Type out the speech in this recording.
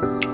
Bye.